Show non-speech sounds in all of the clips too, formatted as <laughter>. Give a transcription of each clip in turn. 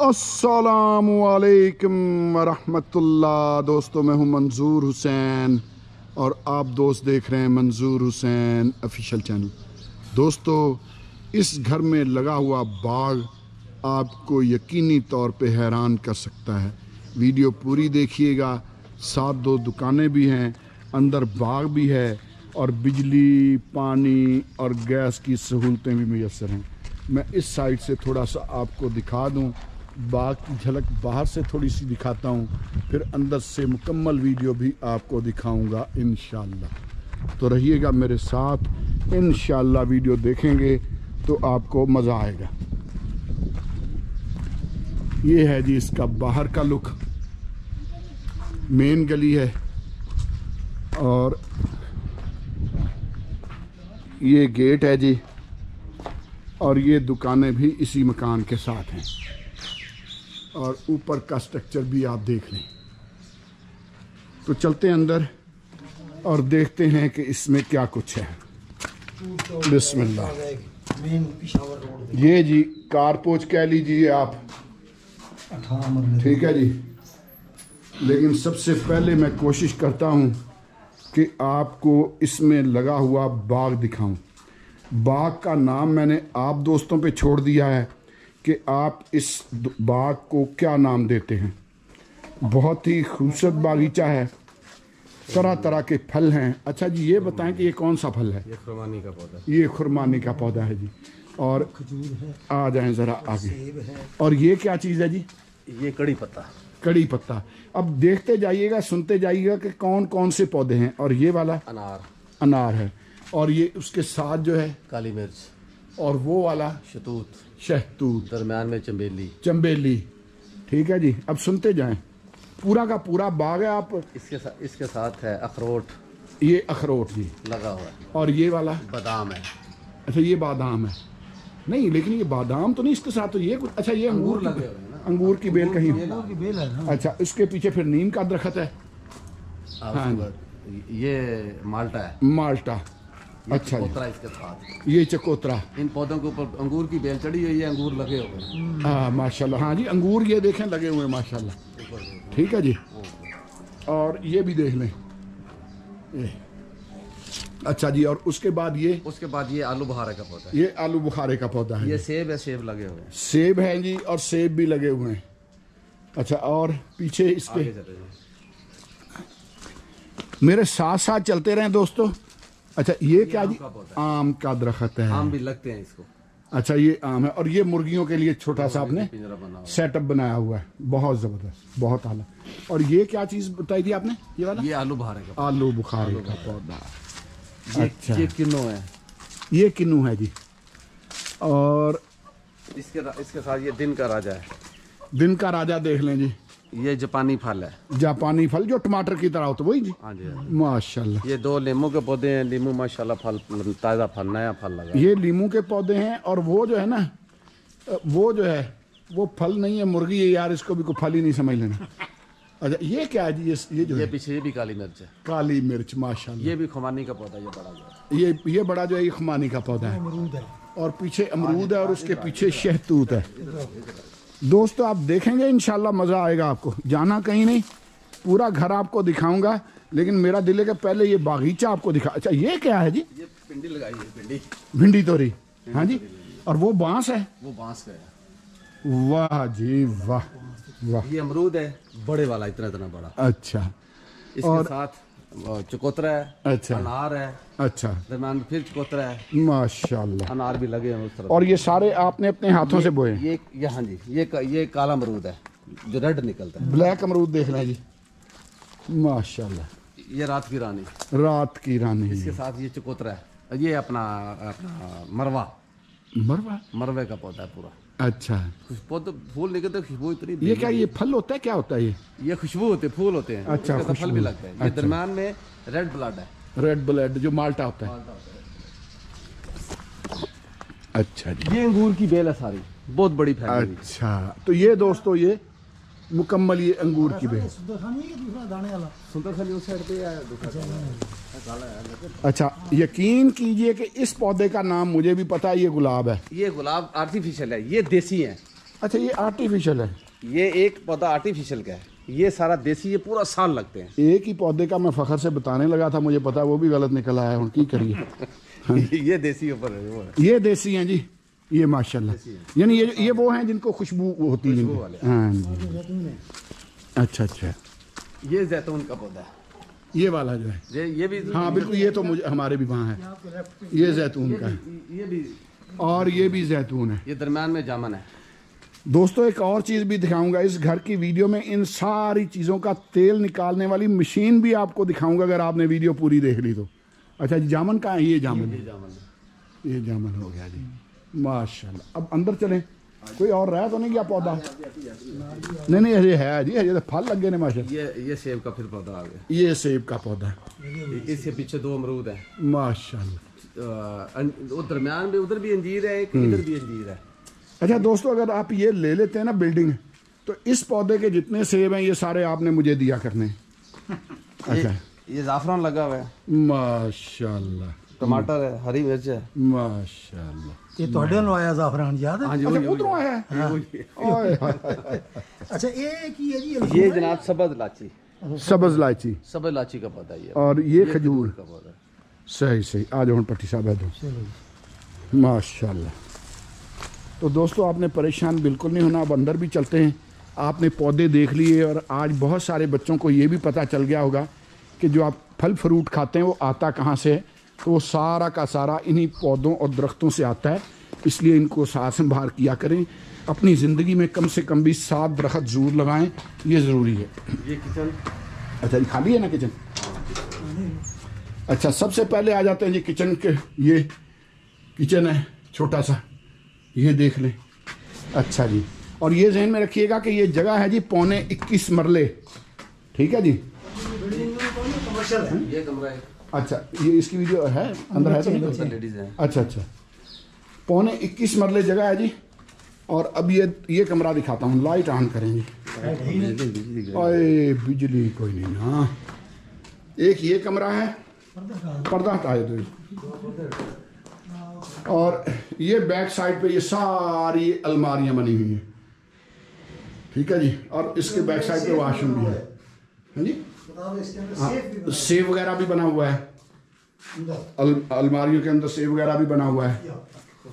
असलकम वरहमतुल्लाह। दोस्तों, मैं हूँ मंजूर हुसैन और आप दोस्त देख रहे हैं मंजूर हुसैन ऑफिशियल चैनल दोस्तों, इस घर में लगा हुआ बाग आपको यकीनी तौर पे हैरान कर सकता है। वीडियो पूरी देखिएगा, साथ दो दुकानें भी हैं, अंदर बाग भी है और बिजली, पानी और गैस की सहूलतें भी मैसर हैं। मैं इस साइड से थोड़ा सा आपको दिखा दूँ बाग की झलक बाहर से थोड़ी सी दिखाता हूँ, फिर अंदर से मुकम्मल वीडियो भी आपको दिखाऊँगा इन तो रहिएगा मेरे साथ इन वीडियो देखेंगे तो आपको मज़ा आएगा। ये है जी इसका बाहर का लुक। मेन गली है और ये गेट है जी, और ये दुकानें भी इसी मकान के साथ हैं। और ऊपर का स्ट्रक्चर भी आप देख लें। तो चलते हैं अंदर और देखते हैं कि इसमें क्या कुछ है। बिस्मिल्लाह। ये जी, कारपोच कह लीजिए आप। ठीक है जी। लेकिन सबसे पहले मैं कोशिश करता हूँ कि आपको इसमें लगा हुआ बाग दिखाऊँ। बाग का नाम मैंने आप दोस्तों पे छोड़ दिया है। कि आप इस बाग को क्या नाम देते हैं? बहुत ही खूबसूरत बागीचा है। तरह तरह के फल हैं। अच्छा जी ये बताएँ कि ये कौन सा फल है? ये खुरमानी का पौधा। ये खुरमानी का पौधा है जी। और आ जाएँ ज़रा आगे। और ये क्या चीज़ है जी? ये कड़ी पत्ता। कड़ी पत्ता। अब देखते जाइएगा सुनते जाइएगा कि कौन कौन से पौधे हैं। और ये वाला? अनार। अनार है। और ये उसके साथ जो है? काली मिर्च। और वो वाला शतूत। शहतूत। दरम्यान में चंबेली। चंबेली। ठीक है जी अब सुनते जाएँ। पूरा का पूरा बाग है आप। इसके साथ इसके साथ है अखरोट। ये अखरोट जी। लगा हुआ है। और ये वाला? बादाम है। अच्छा ये बादाम है। नहीं लेकिन ये बादाम तो नहीं इसके साथ तो ये कुछ अच्छा ये अंगूर लगे हुए अंगूर की बेल कहीं। अंगूर की बेल है अच्छा इसके पीछे फिर नीम का दरखत है। हाँ, हाँ ये माल्टा है। माल्टा। अच्छा चकोतरा इसके साथ ये चकोतरा। इन पौधों के ऊपर अंगूर की बेल चढ़ी हुई है अंगूर लगे हुए हाँ। माशाल्लाह। हाँ जी अंगूर ये देखें लगे हुए हैं माशाल्लाह। ठीक है जी। और ये भी देख लें। ये। अच्छा जी और उसके बाद ये? उसके बाद ये आलू बुखारे का पौधा ये आलू बुखारे का पौधा है। ये सेब है सेब लगे हुए हैं। सेब है जी और सेब भी लगे हुए हैं। अच्छा और पीछे इसके मेरे साथ साथ चलते रहे दोस्तों। अच्छा ये क्या आम जी? का पौधा आम का दरख्त है। आम भी लगते हैं इसको। अच्छा ये आम है। और ये मुर्गियों के लिए छोटा सा आपने सेटअप बनाया हुआ है। बहुत ज़बरदस्त बहुत आला। और ये क्या चीज़ बताई थी आपने? ये वाला? ये आलू बुखारे का आलू बुखारे का पौधा। अच्छा। ये किन्नो है। ये किन्नू है जी। और इसके इसके साथ ये दिन का राजा है। दिन का राजा देख लें जी। ये जापानी फल है। जापानी फल जो टमाटर की तरह होता वही जी। हाँ जी हाँ माशाल्लाह। ये दो लीमू के पौधे हैं लीमू माशाल्लाह फल ताज़ा फल नया फल लगा ये लीमू के पौधे हैं और वो जो है ना वो जो है वो फल नहीं है मुर्गी है यार इसको भी कोई फल ही नहीं समझ लेना। अच्छा ये क्या है जी ये ये जो ये पीछे ये भी काली मिर्च है। काली मिर्च माशाल्लाह। ये भी खुमानी का पौधा ये बड़ा जो है। ये ये बड़ा जो है ये खुमानी का पौधा है। अमरूद है। और पीछे अमरूद है और उसके पीछे शहतूत है। दोस्तों आप देखेंगे इंशाल्लाह मज़ा आएगा आपको। जाना कहीं नहीं पूरा घर आपको दिखाऊँगा लेकिन मेरा दिल है कि पहले ये बागीचा आपको दिखा। अच्छा ये क्या है जी? ये भिंडी लगाई है भिंडी। भिंडी तोरी हाँ जी? और वो बाँस है? वो बाँस का है। वाह जी वाह वाह। ये अमरूद है बड़े वाला इतना इतना बड़ा। अच्छा। इसके और- साथ चकोतरा है अच्छा। अनार है। अच्छा। दरम्यान में फिर चकोतरा है। माशाल्लाह। अनार भी लगे हैं उस तरफ़। और ये सारे आपने अपने हाथों से बोए ये ये हाँ जी ये ये काला अमरूद है जो रेड निकलता है। ब्लैक अमरूद देख रहे हैं जी। माशाल्लाह। ये रात की रानी। रात की रानी। इसके साथ ये चकोतरा है। ये अपना अपना मरवा। मरवा? मरवे का पौधा है पूरा। अच्छा। खुश- पौधे फूल निकलते खुशबू इतनी ये क्या ये फल होता है क्या होता है ये? ये खुशबू होते हैं फूल होते हैं। अच्छा, साथ फल भी खुशबू। लगते हैं। ये अच्छा। दरम्यान में रेड ब्लड है। रेड ब्लड जो माल्टा होता है। अच्छा जी। ये अंगूर की बेल है सारी। बहुत बड़ी फैली अच्छा तो ये दोस्तों ये मुकम्मल ये अंगूर की बेल। सुंदर खानी दूसरा दाने वाला? सुंदर खाली उस साइड पे दूसरा? अच्छा यकीन कीजिए कि इस पौधे का नाम मुझे भी पता है ये गुलाब है। ये गुलाब आर्टिफिशियल है ये देसी है। अच्छा ये आर्टिफिशियल है? ये एक पौधा आर्टिफिशियल का है। ये सारा देसी ये पूरा साल लगते हैं। एक ही पौधे का मैं फखर से बताने लगा था मुझे पता वो भी गलत निकल आया हूँ की करिए। <laughs> ये देसी ऊपर है ये देसी हैं जी ये माशाल्लाह। यानी ये ये वो हैं जिनको खुशबू होती है। हाँ जी। अच्छा अच्छा। ये जैतून का पौधा है। ये वाला जो है। ये ये भी हाँ बिल्कुल ये तो मुझे हमारे भी वहाँ है। ये जैतून का है। ये भी और ये भी जैतून है। ये दरम्यान में जामन है। दोस्तों एक और चीज़ भी दिखाऊँगा। इस घर की वीडियो में इन सारी चीज़ों का तेल निकालने वाली मशीन भी आपको दिखाऊँगा अगर आपने वीडियो पूरी देख ली तो। अच्छा जी जामन का है? ये जामन ये जामन ये जामन हो गया जी। माशाल्लाह। अब अंदर चलें। कोई और रहा तो नहीं गया पौधा? नहीं नहीं ये है जी ये तो फल लग ने माशा। ये ये सेब का फिर पौधा आ गया। ये सेब का पौधा। इसके पीछे दो अमरूद है। माशाल्लाह। वो दरम्यान में उधर भी अंजीर है एक इधर भी अंजीर है। अच्छा दोस्तों अगर आप ये ले लेते हैं ना बिल्डिंग तो इस पौधे के जितने सेब हैं ये सारे आपने मुझे दिया करने। अच्छा। ये ये जाफरान लगा हुआ है। माशाल्लाह। टमाटर है हरी मिर्च है माशाल्लाह ਇਹ ਤੁਹਾਡੇ ਵੱਲੋਂ ਆਇਆ ਜ਼ਾਫਰਾਨ ਯਾਦ ਹੈ हाँ जी अच्छा वही- उधरों आया है वही- ओए हाय हाय ਅੱਛਾ ਇਹ ਕੀ ਹੈ ਜੀ ये जनाब सबज लाची हाय। सब्ज इलायची सबज लाची का पौधा ये और ये खजूर का पौधा सही सही आ जाओ पट्टी साहब है दो ਚਲੋ माशाल्लाह तो दोस्तों आपने परेशान बिल्कुल नहीं होना अब अंदर भी चलते हैं आपने पौधे देख लिए और आज बहुत सारे बच्चों को ये भी पता चल गया होगा कि जो आप फल फ्रूट खाते हैं वो आता कहाँ से है तो वो सारा का सारा इन्हीं पौधों और दरख्तों से आता है। इसलिए इनको सार संभार किया करें। अपनी ज़िंदगी में कम से कम भी सात दरख्त ज़रूर लगाएँ ये ज़रूरी है। ये किचन? अच्छा ये खाली है ना किचन? अच्छा सबसे पहले आ जाते हैं ये किचन के ये किचन है छोटा सा। ये देख लें। अच्छा जी। और ये जहन में रखिएगा कि ये जगह है जी पौने इक्कीस मरले। ठीक है जी? ये कमरा है। अच्छा ये इसकी वीडियो है अंदर है तो अंदर लेडीज़ है। अच्छा अच्छा। पौने 21 मरले जगह है जी और अब ये ये कमरा दिखाता हूँ लाइट ऑन करेंगे। ओए बिजली कोई नहीं ना। एक ये कमरा है पर्दा हटा दो। और ये बैक साइड पे ये सारी अलमारियाँ बनी हुई हैं। ठीक है जी और इसके बैक साइड पे वॉशरूम भी है। हाँ जी? बताओ इसके हाँ, सेफ़ भी वगैरह भी बना हुआ है। अल, अलमारियों के अंदर सेव वगैरह भी बना हुआ है।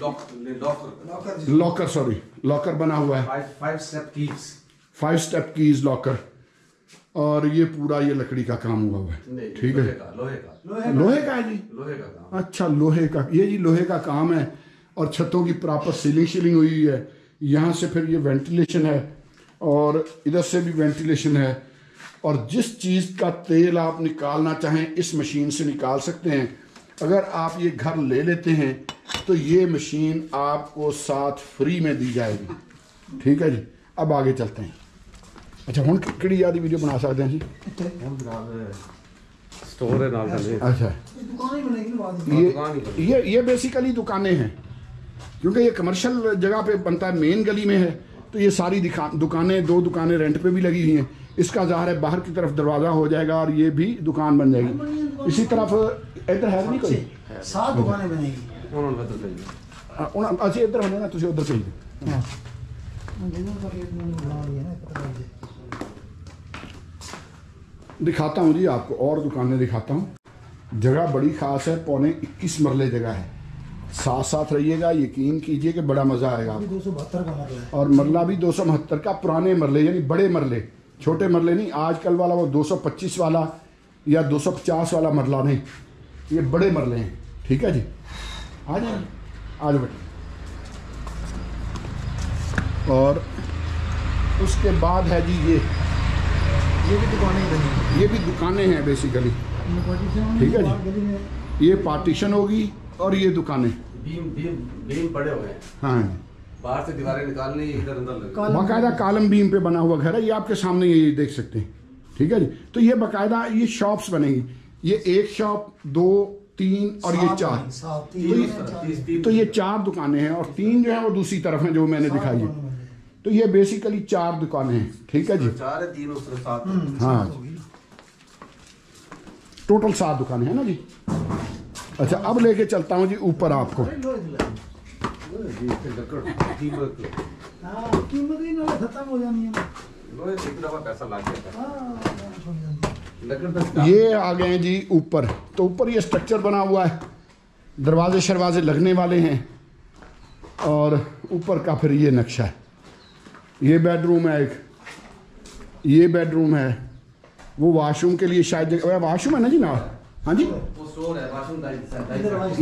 लॉकर लॉकर सॉरी लॉकर बना हुआ है। Five step keys five step keys locker और ये पूरा ये लकड़ी का काम हुआ हुआ है। ठीक है। लोहे का लोहे का। है जी? लोहे का काम। अच्छा लोहे का। ये जी लोहे का काम है और छतों की प्रॉपर सीलिंग शीलिंग हुई है। यहाँ से फिर ये वेंटिलेशन है और इधर से भी वेंटिलेशन है। और जिस चीज़ का तेल आप निकालना चाहें इस मशीन से निकाल सकते हैं। अगर आप ये घर ले लेते हैं तो ये मशीन आपको साथ फ्री में दी जाएगी। ठीक है जी? अब आगे चलते हैं। अच्छा हूँ कि याद वीडियो बना सकते हैं जी? स्टोर है नाल अच्छा। ये दुकान बनेगी ना बाद में। ये ही। ये बेसिकली दुकानें हैं। क्योंकि ये कमर्शियल जगह पे बनता है मेन गली में है तो ये सारी दिखा- दुकानें दो दुकानें रेंट पे भी लगी हुई हैं। इसका जहर है बाहर की तरफ़ दरवाज़ा हो जाएगा और ये भी दुकान बन जाएगी। इसी तरफ़ इधर है नहीं कोई? सात दुकानें बनेगी। हाँ, अच्छा इधर होने ना तुझे उधर चाहिए। दिखाता हूँ जी आपको और दुकानें दिखाता हूँ। जगह बड़ी ख़ास है पौने इक्कीस मरले जगह है। साथ साथ रहिएगा यकीन कीजिए कि बड़ा मज़ा आएगा दो सौ बहत्तर का और मरला भी दो सौ बहत्तर का पुराने मरले यानी बड़े मरले। छोटे मरले नहीं आजकल वाला वो 225 वाला या 250 वाला मरला नहीं ये बड़े मरले हैं ठीक है जी? आ जाए आ जाओ बेटा। और उसके बाद है जी ये। ये भी दुकानें ही। ये भी दुकानें हैं बेसिकली ठीक है जी। ये पार्टीशन होगी और ये दुकानें। बीम बीम बीम पड़े हुए हैं। हाँ। बाहर से दीवारें निकालनी इधर अंदर लगे बाकायदा कालम बीम पे बना हुआ घर है ये आपके सामने ये देख सकते हैं। ठीक है जी? तो ये बाकायदा ये शॉप्स बनेंगी। ये एक शॉप दो तीन और ये चार। तीस- तीन तो ये चार दुकानें हैं और तीन जो है वो दूसरी तरफ़ हैं जो मैंने दिखाई है। तो ये बेसिकली चार दुकानें हैं। ठीक है जी? चार है तीन सात। हाँ टोटल सात दुकानें हैं ना जी? अच्छा अब लेके चलता हूँ जी ऊपर आपको। हाँ कीमत ही ना खत्म हो जानी है हाँ हो है ये आ गए जी ऊपर। तो ऊपर ये स्ट्रक्चर बना हुआ है। दरवाजे शरवाजे लगने वाले हैं। और ऊपर का फिर ये नक्शा है। ये बेडरूम है एक। ये बेडरूम है। वो वॉशरूम के लिए शायद वॉशरूम है ना जी ना हाँ जी? वो स्टोर है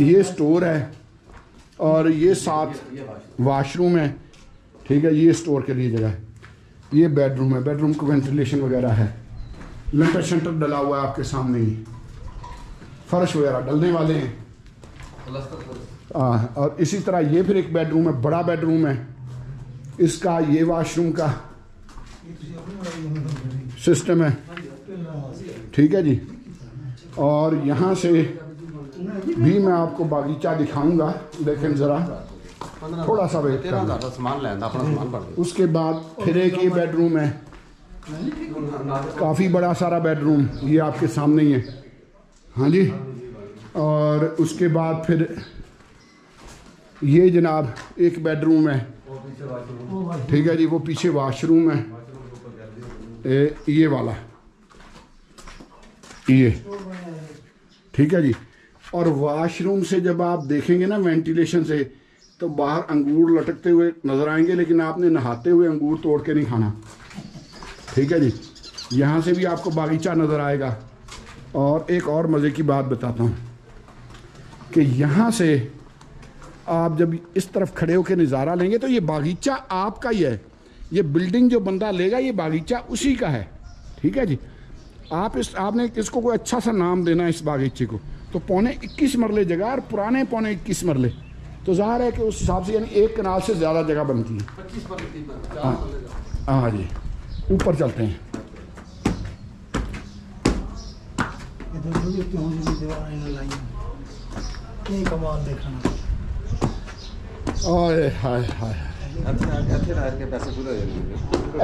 ये स्टोर है। और ये साथ वाशरूम है। ठीक है ये स्टोर के लिए जगह है। ये बेडरूम है। बेडरूम को वेंटिलेशन वगैरह है। लेंटर शेंटर डला हुआ है आपके सामने ही। फर्श वगैरह डलने वाले हैं। आ, और इसी तरह ये फिर एक बेडरूम है बड़ा बेडरूम है। इसका ये वाशरूम का है। सिस्टम है। ठीक है जी? और यहाँ से भी मैं आपको बागीचा दिखाऊँगा। लेकिन ज़रा। थोड़ा सा वेट करना। सामान लेंदा अपना सामान उसके बाद फिर एक ये बेडरूम है। काफ़ी बड़ा सारा बेडरूम ये आपके सामने ही है। हाँ जी। और उसके बाद फिर ये जनाब एक बेडरूम है। ठीक है जी वो पीछे वाशरूम है। ए, ये वाला। ये। ठीक है जी। और वॉशरूम से जब आप देखेंगे ना वेंटिलेशन से तो बाहर अंगूर लटकते हुए नज़र आएँगे, लेकिन आपने नहाते हुए अंगूर तोड़ के नहीं खाना। ठीक है जी? यहाँ से भी आपको बागीचा नज़र आएगा। और एक और मज़े की बात बताता हूँ कि यहाँ से आप जब इस तरफ़ खड़े होकर नज़ारा लेंगे तो ये बागीचा आपका ही है। ये बिल्डिंग जो बंदा लेगा, ये बागीचा उसी का है। ठीक है जी? आप इस, आपने इसको कोई अच्छा सा नाम देना है इस बागीचे को। तो पौने इक्कीस मरले जगह और पुराने पौने इक्कीस मरले। तो ज़ाहिर है कि उस हिसाब से यानी एक कनाल से ज़्यादा जगह बनती है। हाँ।, हाँ। जी। ऊपर चलते हैं। हाय हाय हाय।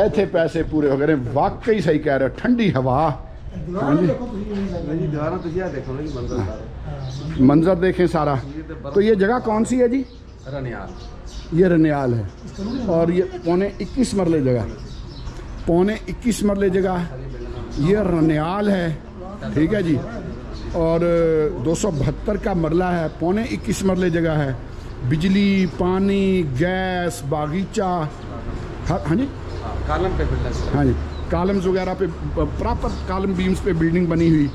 इतने पैसे पूरे हो गए। वाकई सही कह रहे हो ठंडी हवा। हाँ। मंजर देखें सारा। तो ये जगह कौन सी है जी? रनियाल। ये रनियाल है। और ये पौने 21 मरले जगह। पौने 21 मरले जगह। ये रनियाल है। ठीक है जी। और दो सौ बहत्तर का मरला है। पौने 21 मरले जगह है। बिजली पानी गैस बागीचा। हाँ, हाँ जी? कालम पे हाँ जी। कालम्स वगैरह पे प्रॉपर कालम बीम्स पे बिल्डिंग बनी हुई।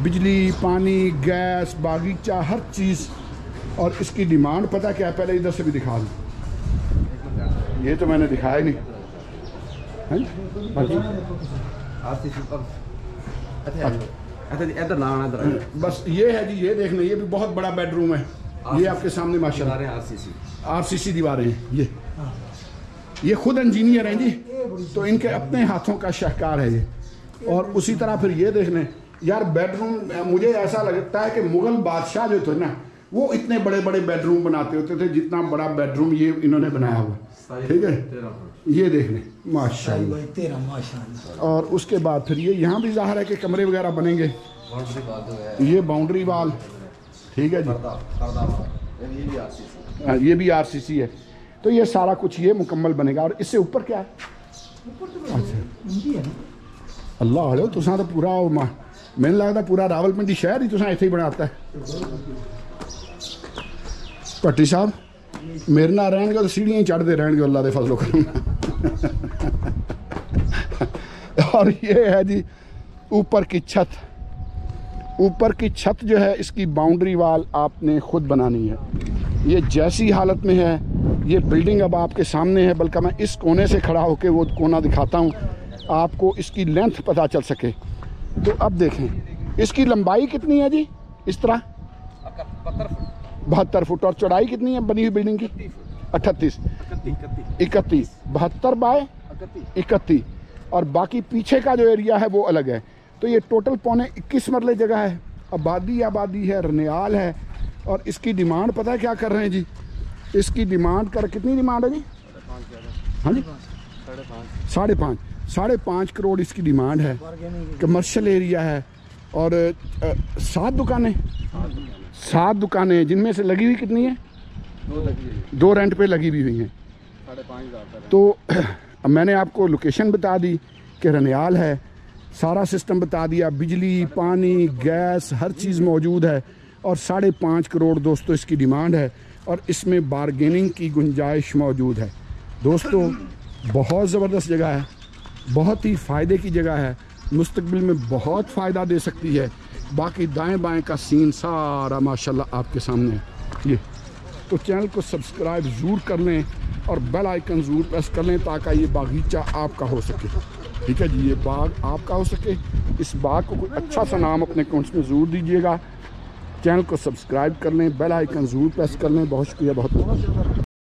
बिजली पानी गैस बागीचा हर चीज़। और इसकी डिमांड पता क्या है? पहले इधर से भी दिखा दूँ। ये तो मैंने दिखाया नहीं। है? बस ये है जी ये देखना ये भी बहुत बड़ा बेडरूम है। ये आपके सामने माशा आर सी सी। दीवारें हैं ये। ये खुद इंजीनियर हैं जी। तो इनके अपने हाथों का शहकार है ये। और उसी तरह फिर ये देख लें यार बेडरूम मुझे ऐसा लगता है कि मुगल बादशाह जो थे ना वो इतने बड़े बड़े बेडरूम बनाते होते थे जितना बड़ा बेडरूम ये इन्होंने बनाया हुआ। ठीक है? ये देख लें माशा और उसके बाद फिर ये यहाँ भी ज़ाहिर है कि कमरे वगैरह बनेंगे। ये बाउंड्री वाल ठीक है जी। ये भी आर सी सी है। तो ये सारा कुछ ये मुकम्मल बनेगा। और इससे ऊपर क्या है? अच्छा उनकी है ना ਅੱਲਾ ਵਾਲਿਓ ਤੁਸੀਂ ਤਾਂ ਪੂਰਾ ਉਹ ਮਾ- ਮੈਨੂੰ ਲੱਗਦਾ ਪੂਰਾ ਰਾਵਲਪਿੰਡੀ ਸ਼ਹਿਰ ਹੀ ਤੁਸੀਂ ਇੱਥੇ ਹੀ ਬਣਾਤਾ ਭੱਟੀ ਸਾਹਿਬ ਮੇਰੇ ਨਾਲ ਰਹਿਣਗੇ ਤਾਂ ਸੀੜੀਆਂ ਹੀ ਚੜ੍ਹਦੇ ਰਹਿਣਗੇ ਅੱਲਾ ਦੇ ਫਜ਼ਲੋ ਕਰਮ और ये है जी ऊपर की छत ऊपर की छत जो है इसकी बाउंड्री वाल आपने खुद बनानी है ये जैसी हालत में है ये बिल्डिंग अब आपके सामने है, बल्कि मैं इस कोने से खड़ा होकर वो कोना दिखाता हूँ, आपको इसकी लेंथ पता चल सके। तो अब देखें, इसकी लंबाई कितनी है जी, इस तरह? बहत्तर फुट। और चौड़ाई कितनी है बनी हुई बिल्डिंग की? अट्ठतीस 31 31 इकतीस। बहत्तर बाय इकतीस। और बाकी पीछे का जो एरिया है वो अलग है। तो ये टोटल पौने 21 मरले जगह है। आबादी आबादी है रनियाल है। और इसकी डिमांड पता है क्या कर रहे हैं जी? इसकी डिमांड कर, कितनी डिमांड है जी? हाँ जी? साढ़े पाँच। साढ़े पाँच करोड़ इसकी डिमांड है। कमर्शियल एरिया है। और सात दुकानें? सात दुकानें। जिनमें से लगी हुई कितनी है? दो दो रेंट पे लगी भी हुई हैं। तो अब <clears throat> मैंने आपको लोकेशन बता दी कि रनियाल है। सारा सिस्टम बता दिया। बिजली, पानी, गैस, हर चीज़ मौजूद है। और साढ़े पाँच करोड़ दोस्तों इसकी डिमांड है। और इसमें बारगेनिंग की गुंजाइश मौजूद है। दोस्तों, बहुत ज़बरदस्त जगह है, बहुत ही फ़ायदे की जगह है मुस्तबिल में बहुत फ़ायदा दे सकती है। बाकी दाएँ बाएँ का सीन सारा, माशाल्लाह, आपके सामने। है ये तो चैनल को सब्सक्राइब ज़रूर कर लें और बेल आइकन ज़रूर प्रेस कर लें ताकि ये बागीचा आपका हो सके। ठीक है जी, ये बाग आपका हो सके। इस बाग को कोई अच्छा सा नाम अपने कमेंट्स में ज़रूर दीजिएगा। चैनल को सब्सक्राइब कर लें, बेल आइकन ज़रूर प्रेस कर लें। बहुत शुक्रिया बहुत बहुत